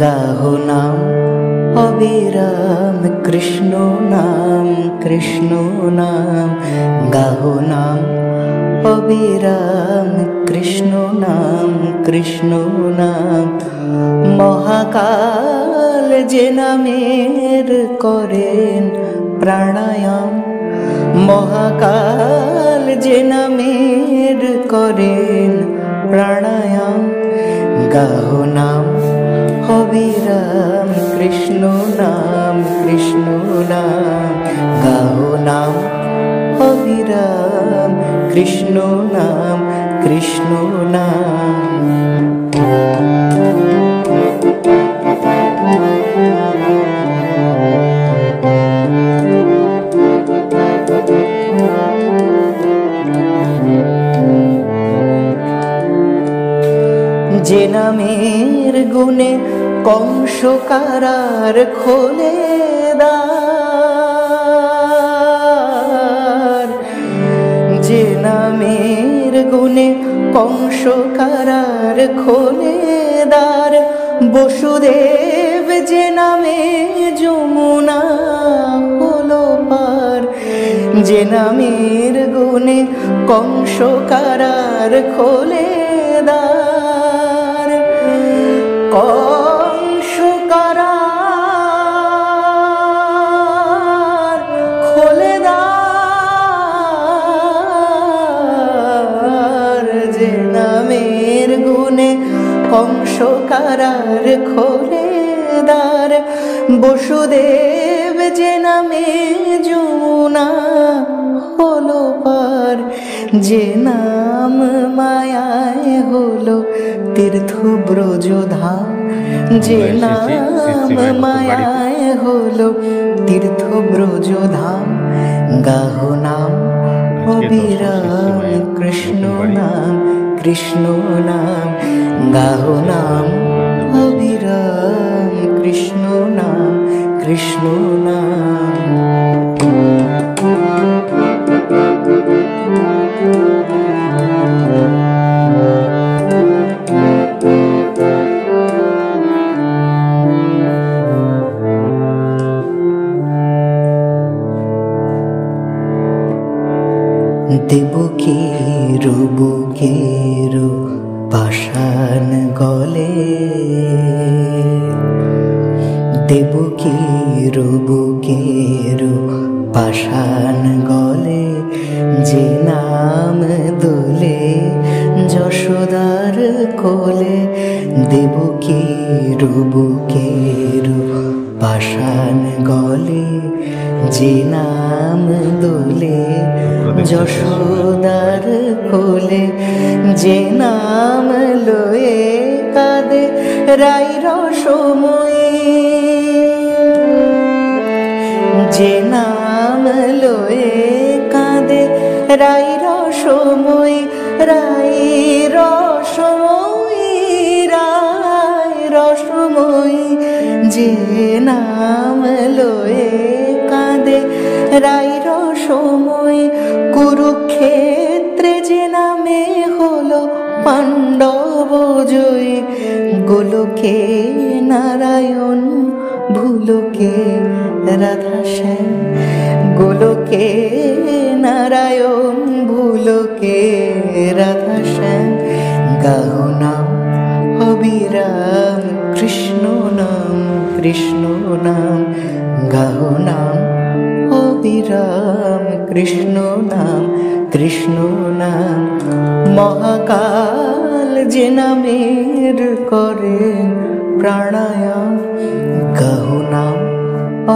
গাহো নাম, অবিরাম, কৃষ্ণ নাম কৃষ্ণ নাম। গাহো নাম, অবিরাম, কৃষ্ণ নাম কৃষ্ণ নাম। মহাকাল যে নামের করেন প্রাণায়াম, মহাকাল যে নামের করেন প্রাণায়াম। গাহো নাম অবিরাম কৃষ্ণ নাম কৃষ্ণ নাম গাহো নাম অবিরাম কৃষ্ণ নাম কৃষ্ণ নাম যে নামের গুণে কংস কারার খোলে যে নামের গুণে কংস কারার খোলে দ্বার বসুদেব যে নামে যমুনা হলো পার। যে নামের গুণে কংস কারার খোলে দ্বার কংস কারার খোলে দ্বার। বসুদেব যে নামে যমুনা হলো পার যে নাম মায়ায় হলো তীর্থ ব্রজধাম যে নাম মায়ায় হলো তীর্থ ব্রজধাম গাহ নাম অবিরাম কৃষ্ণ নাম। কৃষ্ণ নাম গাহ নাম অবিরাম কৃষ্ণ নাম কৃষ্ণ নাম দেবকীর বুকের পাষাণ গলে। দেবকীর বুকের পাষাণ গলে। যে নাম দোলে যশোদার কোলে দেবকীর বুকের পাষাণ গলে। যে নাম দোলে যশোদার কোলে যে নাম লয়ে কাদে রাই রসময়ী যে নাম লয়ে কাঁদে রাই রসময়ী রাই রসময়ী রাই রসময়ী যে নাম লয়ে রাই রসময়ী কুরুক্ষেত্রে যে নামে হলো পাণ্ডব জয়ী। গোলকে নারায়ণ, ভুলকে রাধা শ্যাম। গোলকে নারায়ণ, ভুলকে রাধা শ্যাম। গাহ নাম কৃষ্ণ নাম কৃষ্ণ নাম। গাহ নাম অবিরাম কৃষ্ণ নাম কৃষ্ণ নাম। মহাকাল যে নামের করেন প্রাণায়াম গাহ নাম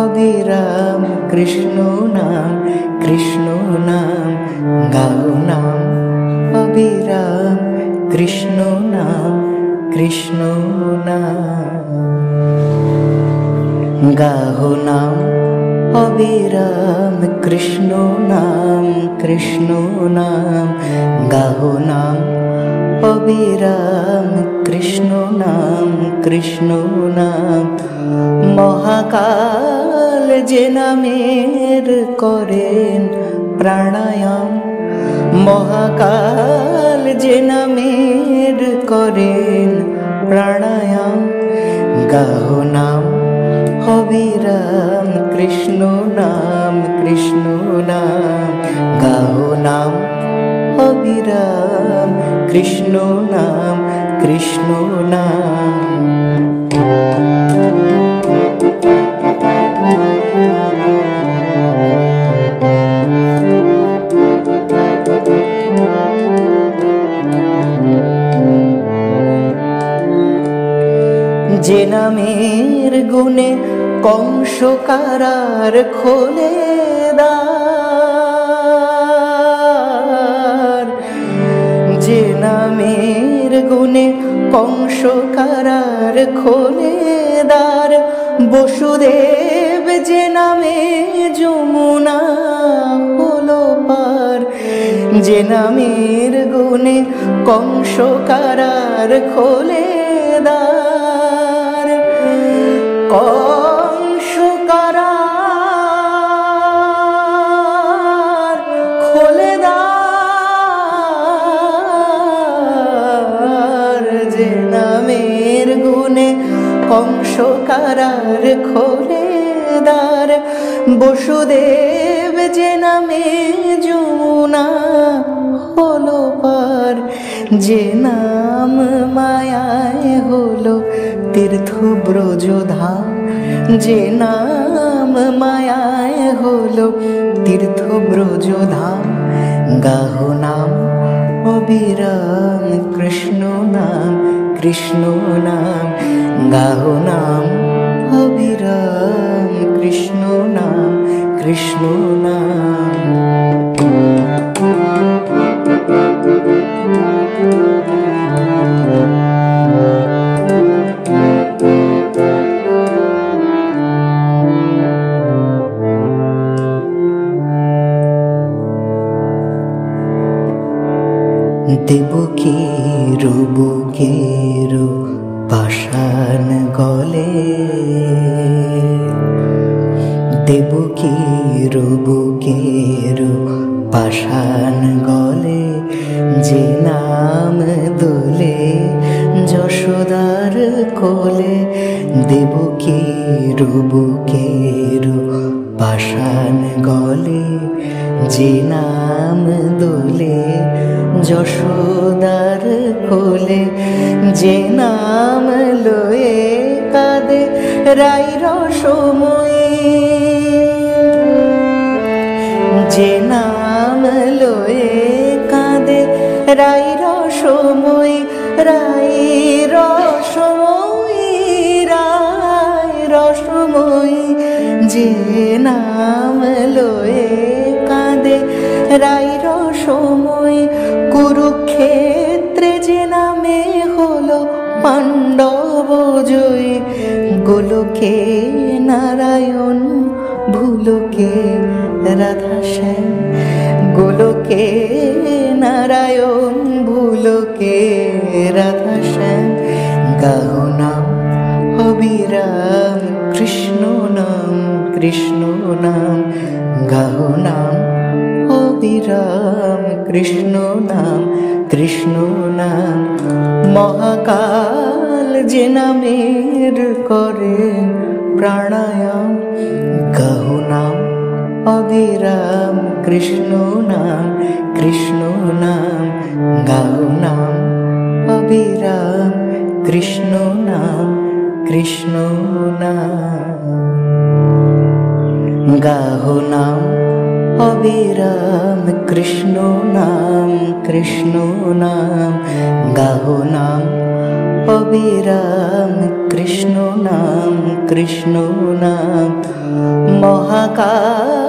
অবিরাম কৃষ্ণ নাম কৃষ্ণ নাম। গাহ নাম অবিরাম কৃষ্ণ নাম কৃষ্ণ নাম। গাহ নাম অবিরাম কৃষ্ণ নাম কৃষ্ণ নাম গাহ নাম অবিরাম কৃষ্ণ নাম কৃষ্ণ নাম মহাকাল যে নামের করেন প্রাণায়াম মহাকাল যে নামের করেন প্রাণায়াম গাহো নাম হবিরাম কৃষ্ণ নাম কৃষ্ণ নাম গাহো নাম হবিরাম কৃষ্ণ নাম কৃষ্ণ নাম। যে নামের গুণে কংস কারার খোলে যে নামের গুণে কংস কারার খোলে দার। বসুদেব যে নামে যমুনা হলো পার। যে নামের গুণে কংস কারার খোলে দ্বার কংস কারার খোলে দ্বার যে নামের গুণে কংস কারার খোলে দ্বার বসুদেব যে নামে যমুনা হলো পার যে নাম মায়ায় হলো তীর্থ ব্রজধাম যে নাম মায়ায় হলো তীর্থ ব্রজধাম গাহ নাম অবিরাম, কৃষ্ণ নাম কৃষ্ণ নাম, গাহ নাম অবিরাম, কৃষ্ণ নাম কৃষ্ণ নাম। দেবকীর বুকের পাষাণ গলে, যে নাম দোলে যশোদার কোলে দেবকীর বুকের পাষাণ গলে, যে নাম দোলে যশোদার কোলে, যে নাম লয়ে কাদে রাই রসময়ী যে নাম লয়ে কাঁদে। রাই রসময়ী রাই রসময়ী রাই রসময়ী যে নাম লয়ে কাঁদে। রাই রসময়ী কুরুক্ষেত্রে যে নামে হলো পাণ্ডব জয়ী। গোলকে নারায়ণ, ভুলোকে রাধা শ্যাম, গোলকে নারায়ণ, ভুলোকে রাধা শ্যাম গাহ নাম অবিরাম কৃষ্ণ নাম কৃষ্ণ নাম গাহ নাম অবিরাম কৃষ্ণ নাম কৃষ্ণ নাম। মহাকাল যে নামের করেন প্রাণায়াম গাহ নাম অবিরাম কৃষ্ণ নাম কৃষ্ণ নাম গাহ নাম। অবিরাম কৃষ্ণ নাম কৃষ্ণ নাম। গাহ নাম, অবিরাম কৃষ্ণ নাম কৃষ্ণ নাম। গাহ নাম, অবিরাম কৃষ্ণ নাম কৃষ্ণ নাম। মহাকাল